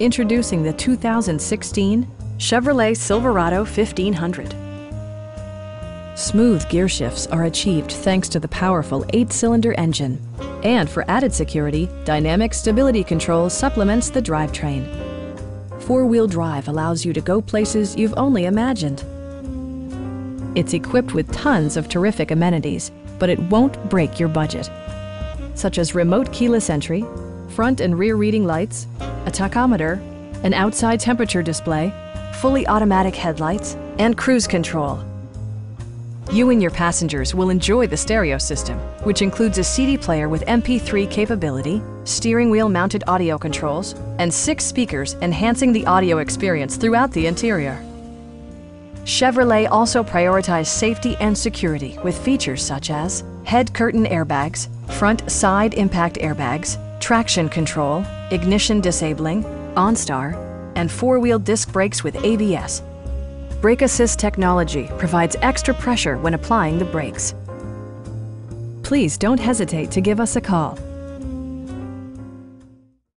Introducing the 2016 Chevrolet Silverado 1500. Smooth gear shifts are achieved thanks to the powerful eight-cylinder engine. And for added security, Dynamic Stability Control supplements the drivetrain. Four-wheel drive allows you to go places you've only imagined. It's equipped with tons of terrific amenities, but it won't break your budget. Such as remote keyless entry, front and rear reading lights, a tachometer, an outside temperature display, fully automatic headlights, and cruise control. You and your passengers will enjoy the stereo system, which includes a CD player with MP3 capability, steering wheel mounted audio controls, and six speakers enhancing the audio experience throughout the interior. Chevrolet also prioritized safety and security with features such as head curtain airbags, front side impact airbags, traction control, ignition disabling, OnStar, and four-wheel disc brakes with ABS. Brake Assist technology provides extra pressure when applying the brakes. Please don't hesitate to give us a call